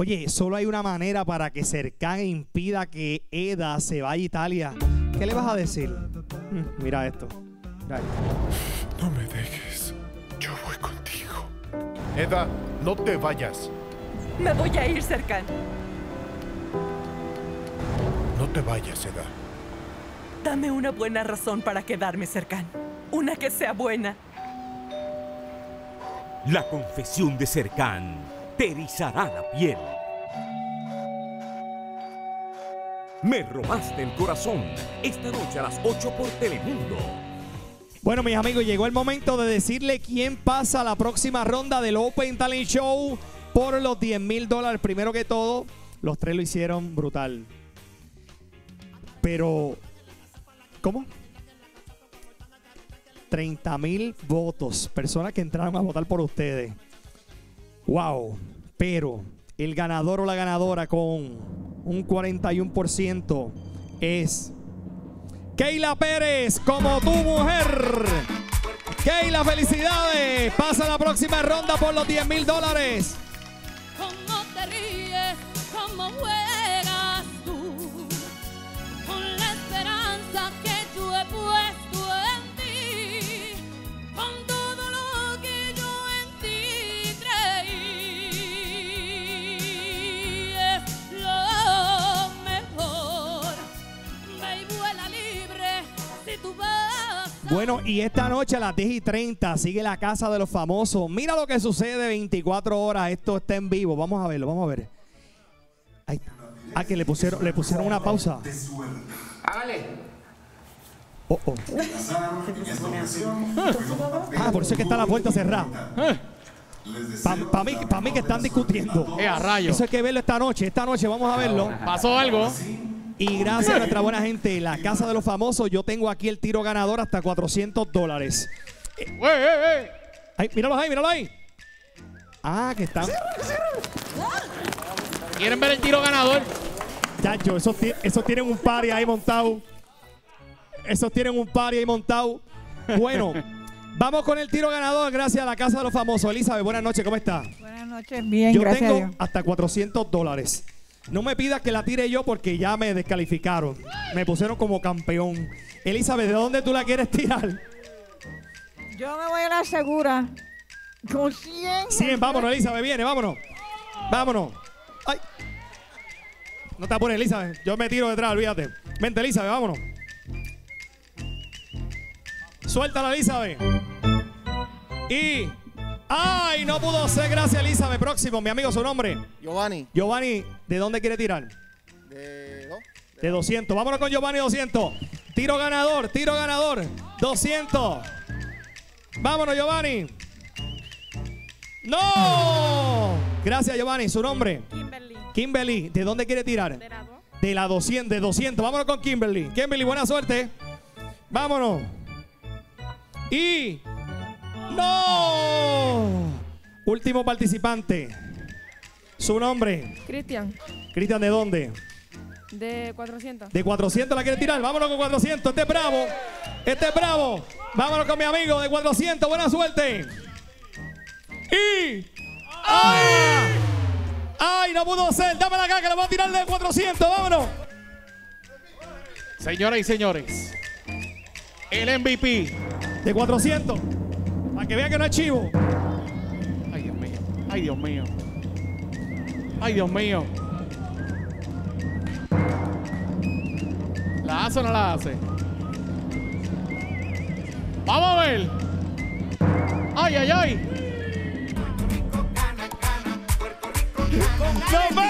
Oye, solo hay una manera para que Cercán impida que Eda se vaya a Italia. ¿Qué le vas a decir? Mm, Mira esto. Mira esto. No me dejes. Yo voy contigo. Eda, no te vayas. Me voy a ir, Cercán. No te vayas, Eda. Dame una buena razón para quedarme, Cercán. Una que sea buena. La confesión de Cercán te erizará la piel. Me robaste el corazón. Esta noche a las 8 por Telemundo. Bueno, mis amigos, llegó el momento de decirle quién pasa a la próxima ronda del Open Talent Show por los 10 mil dólares. Primero que todo, los tres lo hicieron brutal. Pero, ¿cómo? 30 mil votos, personas que entraron a votar por ustedes. Wow, pero el ganador o la ganadora con un 41% es Keila Pérez como tu mujer. Keila, felicidades. Pasa la próxima ronda por los 10 mil dólares. cómo te ríes, cómo juegas Bueno, y esta noche a las 10 y 30 sigue la casa de los famosos. Mira lo que sucede 24 horas. Esto está en vivo. Vamos a verlo, vamos a ver. Ahí está. Ah, que le pusieron, le pusieron una pausa. Oh, oh. Ah, por eso es que está la puerta cerrada. Para mí, pa' mí que están discutiendo. Eh, a rayos. Eso hay que verlo esta noche. Esta noche vamos a verlo. Pasó algo. Y gracias a nuestra buena gente, la Casa de los Famosos, yo tengo aquí el tiro ganador hasta 400 dólares. ¡Ey, ey, ey! Ay, míralo ahí, míralo ahí. Ah, que están. ¿Quieren ver el tiro ganador? Chacho, esos, esos tienen un party ahí montado. Esos tienen un party ahí montado. Bueno, vamos con el tiro ganador gracias a la Casa de los Famosos. Elizabeth, buenas noches, ¿cómo está? Buenas noches, bien, Yo gracias a tengo Dios. hasta 400 dólares. No me pidas que la tire yo porque ya me descalificaron. Me pusieron como campeón. Elizabeth, ¿de dónde tú la quieres tirar? Yo me voy a la segura. Con 100. 100, vámonos, Elizabeth, viene, vámonos. Vámonos. Ay. No te apures, Elizabeth. Yo me tiro detrás, olvídate. Vente, Elizabeth, vámonos. Suéltala, Elizabeth. Y. ¡Ay! No pudo ser, gracias, Elizabeth. Próximo, mi amigo, su nombre. Giovanni, Giovanni, ¿de dónde quiere tirar? de dos. De 200. Vámonos con Giovanni 200. Tiro ganador, tiro ganador. 200. Vámonos, Giovanni. ¡No! Gracias, Giovanni. ¿Su nombre? Kimberly, Kimberly. ¿De dónde quiere tirar? de la. De la 200, de 200. Vámonos con Kimberly. Kimberly, buena suerte. Vámonos. Y... ¡No! Último participante. ¿Su nombre? Cristian, Cristian, ¿de dónde? de 400. De 400 la quiere tirar. Vámonos con 400. Este es bravo. Este es bravo. Vámonos con mi amigo de 400. Buena suerte. Y. ¡Ay! ¡Ay! No pudo ser. Dámela acá que le voy a tirar de 400. Vámonos. Señoras y señores, el MVP. De 400. Para que vean que no es chivo. Ay, Dios mío. Ay, Dios mío. ¿La hace o no la hace? Vamos a ver. Ay, ay, ay. ¡Nos vemos!